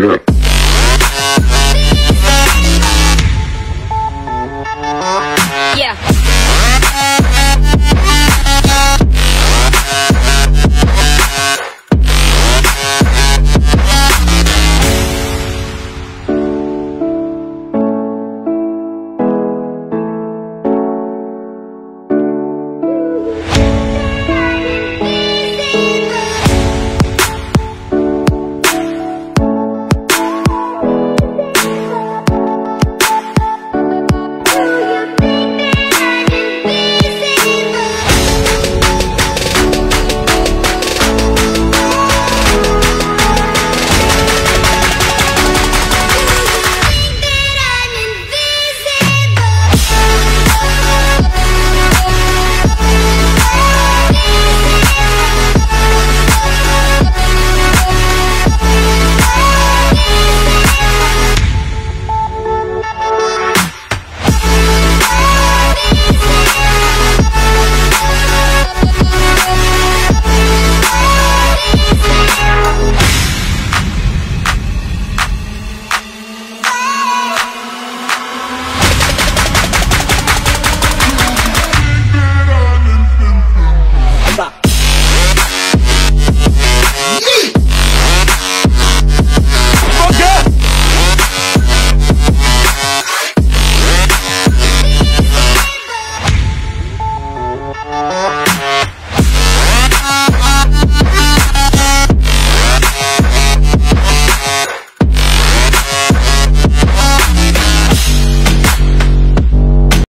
Sure.